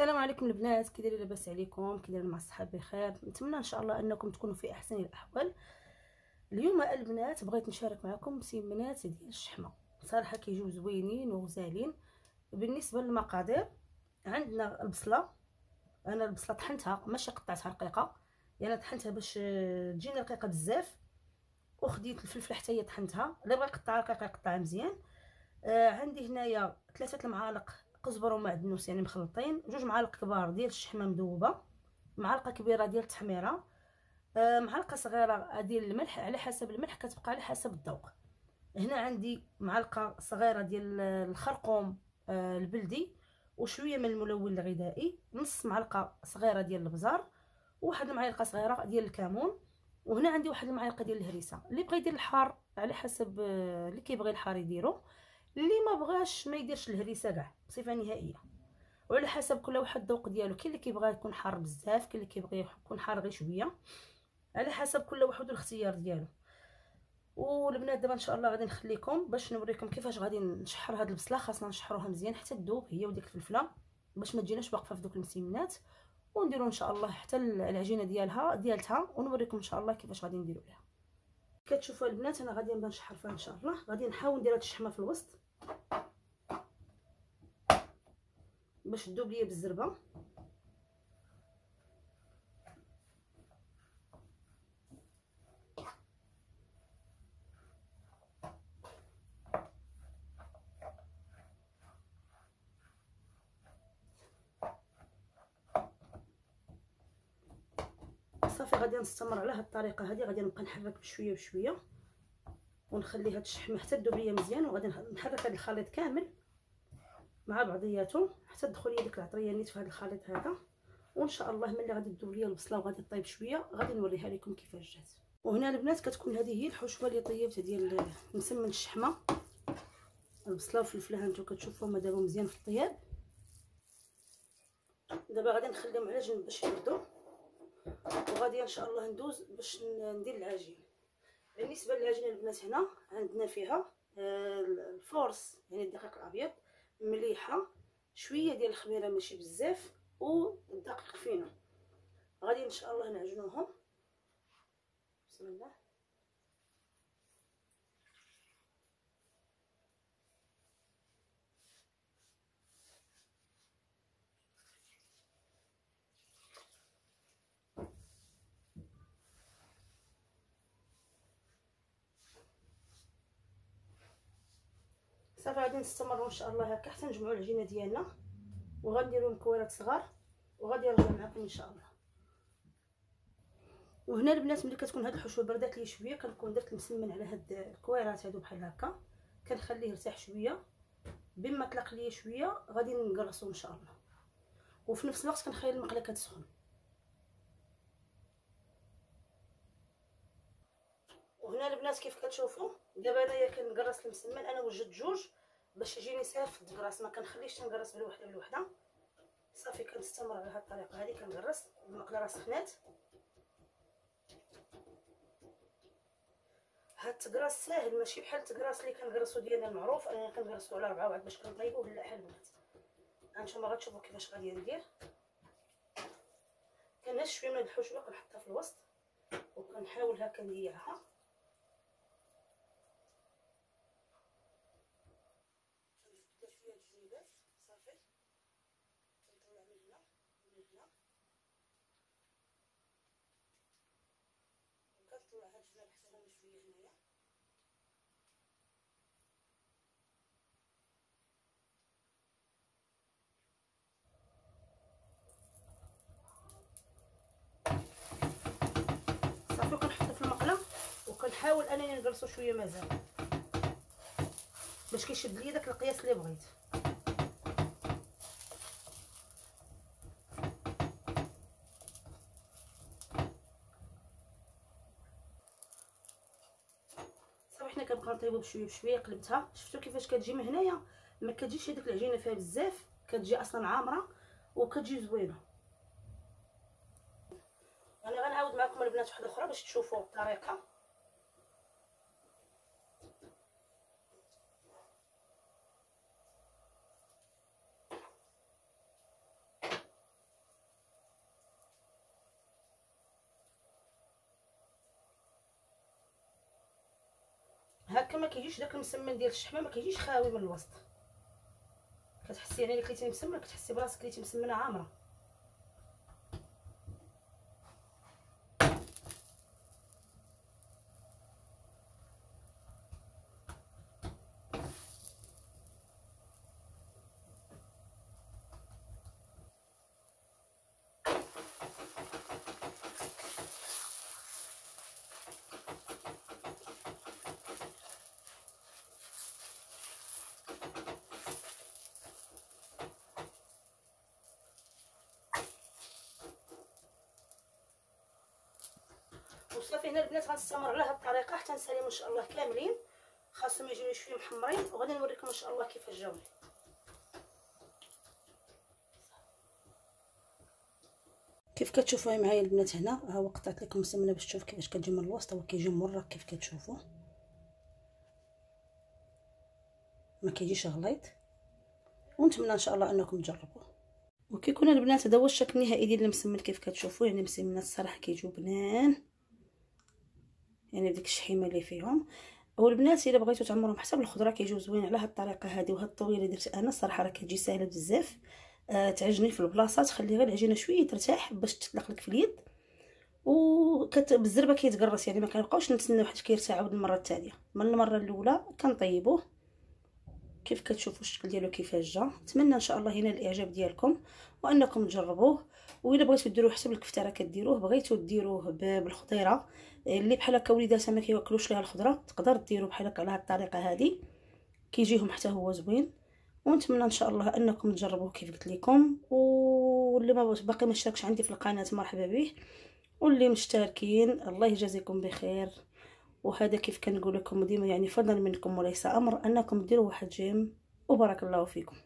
السلام عليكم البنات كي دايرين لاباس عليكم كي دايرين مع الصحاب بخير. نتمنى إن شاء الله إنكم تكونوا في أحسن الأحوال. اليوم البنات بغيت نشارك معكم مسمنات ديال الشحمة. صراحة كيجيو زوينين وغزالين. بالنسبة للمقادير عندنا البصلة. أنا البصلة طحنتها ماشي قطعتها رقيقة. يعني طحنتها باش تجيني رقيقة بزاف. وخديت الفلفله حتى هي طحنتها. اللي بغى يقطعها رقيقة يقطعها مزيان. آه عندي هنايا ثلاثة المعالق قزبر ومعدنوس يعني مخلطين. جوج معالق كبار ديال الشحمه مذوبه معلقة كبيرة ديال التحميرة آه معلقة صغيرة ديال الملح على حسب الملح كتبقى على حسب الذوق. هنا عندي معلقة صغيرة ديال الخرقوم آه البلدي وشوية من الملون الغذائي نص معلقة صغيرة ديال البزار وواحد المعلقة صغيرة ديال الكمون وهنا عندي واحد المعلقة ديال الهريسة. اللي بغى يدير الحار على حسب آه، اللي كيبغي الحار يديرو. اللي ما بغاش ما يديرش الهريسة كاع بصفة نهائية. وعلى حسب كل واحد الذوق ديالو كاين اللي كيبغى يكون حار بزاف كاين اللي كيبغي يكون حار غير شوية. على حسب كل واحد والاختيار ديالو. والبنات دابا إن شاء الله غادي نخليكم باش نوريكم كيفاش غادي نشحر هاد البصلة. خاصنا نشحروها مزيان حتى تذوب هي وديك الفلفلة. باش ما تجيناش واقفة في دوك المسمنات ونديروا إن شاء الله حتى العجينة ديالها ديالتها. ونوريكم إن شاء الله كيفاش غادي نديروا ليها كتشوفوا البنات أنا غادي نبدا نشحر فيها إن شاء الله. غادي نحاول ندير هاد الشحمة في الوسط. باش تذوب ليا بالزربة. صافي غادي نستمر على هاد الطريقة هذه غادي نبقى نحرك بشوية بشوية ونخلي هاد الشحمه حتى تذوب ليا مزيان وغادي نحرك هاد الخليط كامل مع بعضياتو حتى تدخل ليا ديك العطرية نيت في هذا الخليط هذا. وإن شاء الله ملي غادي تذوب ليا البصلة وغادي طيب شوية غادي نوريها لكم كيفاش جات. وهنا البنات كتكون هذه هي الحشوة اللي طيبتها ديال مسمن الشحمة. البصلة والفلفله هانتو كتشوفوا هما دابا مزيان في الطياب. دابا غادي نخليهم على جنب باش يبردوا وغادي ان شاء الله ندوز باش ندير العجين بالنسبة للعجينة البنات هنا عندنا فيها آه، الفورس يعني الدقيق الأبيض مليحة شوية ديال الخميرة ماشي بزاف والدقيق فينو. غادي إن شاء الله نعجنوهم. بسم الله. صافي غادي نستمروا إن شاء الله هكا حتى نجمعوا العجينة ديالنا وغنديروا مكورات صغار وغادي نرجع معكم إن شاء الله. وهنا البنات ملي كتكون هاد الحشوة بردات لي شوية كنكون درت المسمن على هاد الكويرات هادو بحال هكا كنخليه يرتاح شوية. بما طلق ليا شوية غادي نقرصو إن شاء الله. وفي نفس الوقت كنخلي المقلة كتسخن. وهنا البنات كيف كتشوفوا دابا انايا كنقرص المسمن أنا وجدت جوج باش يجيني ساهل في الدكراس ما كنخليش تنقرص بالوحده بالوحده صافي كنستمر على هذه الطريقة. هذه كنقرص. المقله راه سخنات هاد التقراص ساهل ماشي بحال التقراص اللي كنقرصو ديالنا المعروف. أنا كنقرصو على ربعة واحد باش كنطيبو لا حال البنات هانتوما غتشوفوا كيفاش غادي ندير كنهز شوية من الحشوة كنحطها في الوسط وكنحاول هكا نليعها كنحاول أنني نجلسو شوية مازال باش كيشد لي داك القياس اللي بغيت صافي حنا نطيبو بشويه بشويه قلبتها. شفتوا كيفاش كتجي من هنايا؟ ما كتجيش هذيك العجينة فيها بزاف كتجي أصلا عامرة وكتجي زوينة. أنا غنعاود معكم البنات واحدة أخرى باش تشوفوا الطريقة هكا ما كيجيش داك المسمن ديال الشحمة ما كيجيش خاوي من الوسط. كتحسي يعني الا كليتي مسمنه كتحسي براسك كليتي مسمنة عامرة. وصافي هنا البنات غنستمر على هاد الطريقة حتى نساليهم إن شاء الله كاملين. خاصهم يجيو شوية محمرين وغادي نوريكم إن شاء الله كيفاش جاو كيف كتشوفوا معايا البنات هنا؟ ها هو قطعت لكم السمنة باش تشوف كيفاش كتجي من الوسط هو كيجي مرق كيف كتشوفوا ما كيجيش غليظ. ونتمنى إن شاء الله إنكم تجربوه. وكيكون البنات هذا هو الشكل النهائي ديال المسمن كيف كتشوفوا يعني المسمنات الصراحة كيجيو بنان. يعني ديك الشحيمه اللي فيهم. والبنات إلا بغيتو تعمروهم حسب الخضرة كيجيو زوين على هاد الطريقة هذه وهاد الطويلة درت أنا الصراحة راه كتجي ساهلة بزاف. آه تعجني في البلاصة تخلي غير العجينة شوية ترتاح باش تطلق لك في اليد. وكت بالزربة كيتقرص يعني ما كنبقاوش نتسناو حتى كيرتاح عاود المرة الثانية من المرة الأولى كنطيبوه. كيف كتشوفوا الشكل ديالو كيفاش جا. نتمنى إن شاء الله هنا الإعجاب ديالكم وأنكم تجربوه. وإلا بغيتو ديروه حسب الكفتة راه كديروه. بغيتو ديروه بالخضيره اللي بحال هكا وليداتها ما كياكلوش ليها الخضرة تقدر ديروا بحال هكا على هاد الطريقة هذه كيجيهم حتى هو زوين. ونتمنى إن شاء الله إنكم تجربوه كيف قلت لكم. واللي ما باقي ما اشتركش عندي في القناة مرحبا به واللي مشتركين الله يجازيكم بخير. وهذا كيف كنقول لكم ديما يعني فضلا منكم وليس أمر أنكم ديروا واحد جيم. وبارك الله فيكم.